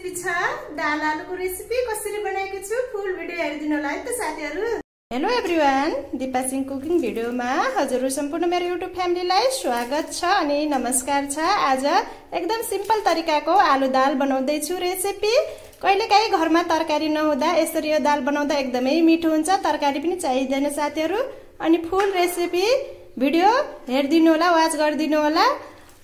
Recipe छ? दाल आलुको recipe कसरी बनाएको छु? फुल भिडियो हेरिदिनु होला है त साथीहरू। Hello everyone Deepa Singh cooking भिडियोमा हजुर सम्पूर्ण मेरो युट्युब फ्यामिलीलाई स्वागत छ अनि नमस्कार छ। आज एकदम सिम्पल तरिकाको आलु दाल बनाउँदैछु रेसिपी। कहिलेकाहीँ घरमा तरकारी नहुँदा यसरी यो दाल बनाउँदा एकदमै मिठो हुन्छ तरकारी पनि चाहिँदैन साथीहरू। अनि फुल रेसिपी भिडियो हेरिदिनु होला वाच गरिदिनु होला।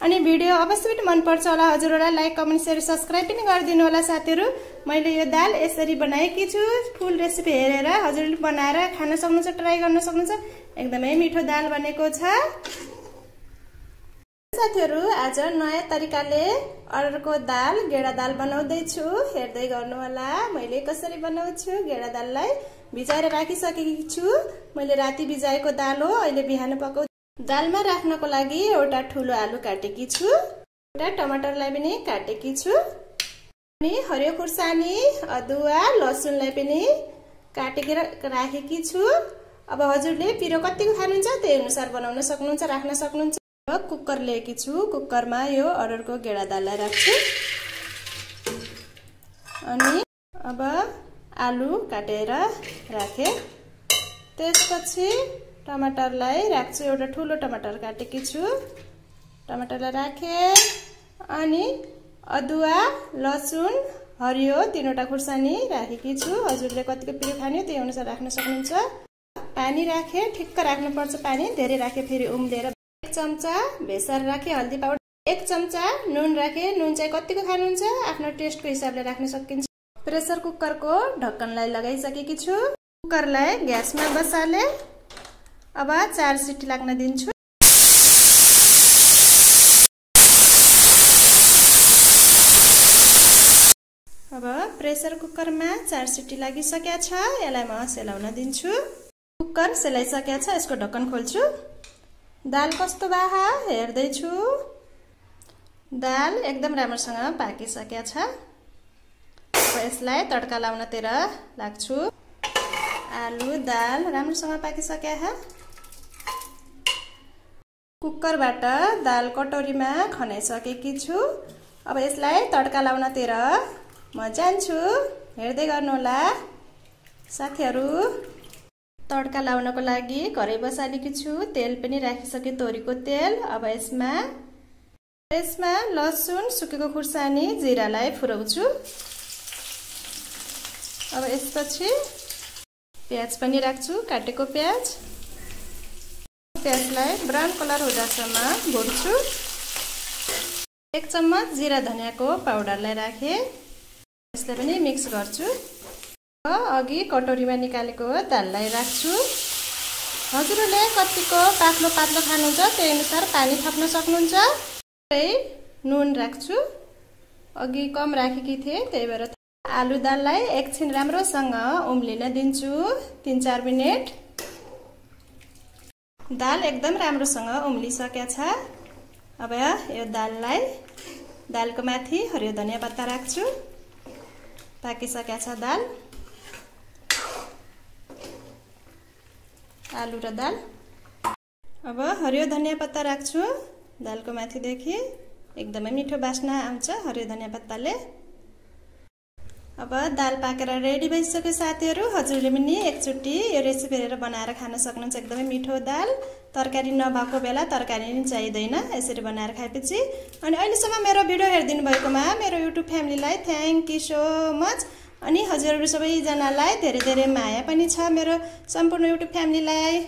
अनि भिडियो अवश्य पनि मनपर्छ होला। हजुरहरूलाई लाइक कमेन्ट सेयर सब्सक्राइब पनि गरिदिनु होला साथीहरू। मैले यो दाल यसरी बनाएकी छु। फुल रेसिपी हेरेर हजुरले बनाएर खान सक्नुहुन्छ ट्राई गर्न सक्नुहुन्छ। एकदमै मिठो दाल बनेको छ। साथीहरू आज नयाँ तरिकाले अर्डरको दाल गेडा दाल बनाउँदैछु हेर्दै गर्नु होला मैले कसरी बनाउँछु गेडा दाललाई भिजाएर राखिसकेकी छु। मैले राति भिजाएको दाल हो अहिले बिहान पकाउ दालमा राख्नको लागि एउटा ठुलो आलु काटेकी छु। एउटा टमाटरलाई पनि काटेकी छु। अनि हरियो खुर्सानी अदुवा लसुनलाई पनि काटेर राखेकी छु। अब हजुरले पिरो कतिको खानुहुन्छ त्यही अनुसार बनाउन सक्नुहुन्छ राख्न सक्नुहुन्छ। कुकर लिएकी छु। कुकरमा यो अर्डरको गेडा दाललाई राख्छु। अनि अब आलु काटेर राखेँ। त्यसपछि टमाटरलाई राख्छु एउटा ठुलो टमाटर काटेकी छु। टमाटरलाई राखेँ अनि अदुवा लसुन हरियो तिनवटा खुर्सानी राखेकी छु। हजुरले कतिको पिरो खाने त्यही अनुसार राख्न सक्नुहुन्छ। पानी राखेँ ठिक्क राख्नुपर्छ पानी धेरै राखेँ फेरि उम्लेर। एक चम्चा बेसार राखेँ हल्दी पाउडर। एक चम्चा नुन राखेँ नुन चाहिँ कतिको खानुहुन्छ? आफ्नो टेस्टको हिसाबले राख्न सकिन्छ। प्रेसर कुकरको ढक्कनलाई लगाइसकेकी छु। कुकरलाई ग्यासमा बसाले। अब चार सिटी लाग्न दिन्छु। अब प्रेसर कुकरमा चार सिटी लागिसकेका छ यसलाई म सेलाउन दिन्छु। कुकर सेलाइसकेका छ यसको ढक्कन खोल्छु। दाल कस्तो बाहा हेर्दैछु। दाल एकदम राम्रोसँग पाकिसकेका छ। अब यसलाई तड्का लाउनतिर लाग्छु। आलु दाल राम्रोसँग पाकिसकेका कुकरबाट दाल कटोरीमा खनाइसकेकी छु। अब यसलाई तड्का लाउनतिर म जान्छु। हेर्दै गर्नुहोला। साथीहरू तड्का लाउनको लागि घरै बसालेकी छु। तेल पनि राखिसकेँ तोरीको तेल। अब यसमा यसमा लसुन सुकेको खुर्सानी जिरालाई फुराउँछु अब यसपछि प्याज पनि राख्छु काटेको प्याज। प्याजलाई ब्राउन कलर हुँदासम्म भुट्छु एक चम्मच जिरा धनियाँको पाउडरलाई राखेँ। यसलाई पनि मिक्स गर्छु। अघि कटोरीमा निकालेको दाललाई राख्छु। हजुरहरूले कतिको पातलो पातलो खानुहुन्छ त्यही अनुसार पानी थप्न सक्नुहुन्छ। नुन राख्छु। अघि कम राखेकी थिएँ त्यही भएर आलु दाललाई एकछिन राम्रोसँग उम्लिन दिन्छु। तिन चार मिनट। दाल एकदम राम्रोसँग उम्लिसकेको छ। अब यो दाललाई दालको माथि हरियो धनियाँ पत्ता राख्छु। पाकिसकेको छ दाल। आलु र दाल। अब हरियो धनियाँ पत्ता राख्छु। दालको माथिदेखि एकदमै मिठो बास्ना आउँछ हरियो धनियाँ पत्ताले। अब दाल पाकेर रेडी भइसक्यो साथीहरू। हजुरले पनि एकचोटि यो रेसिपी हेरेर बनाएर खान सक्नुहुन्छ। एकदमै मिठो दाल। तरकारी नभएको बेला तरकारी पनि चाहिँदैन यसरी बनाएर खाएपछि। अनि अहिलेसम्म मेरो भिडियो हेरिदिनु भएकोमा मेरो युट्युब फ्यामिलीलाई थ्याङ्क यू सो मच अनि हजुरहरू सबैजनालाई धेरै धेरै माया पनि छ। मेरो सम्पूर्ण युट्युब फ्यामिलीलाई।